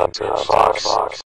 Hunter Fox.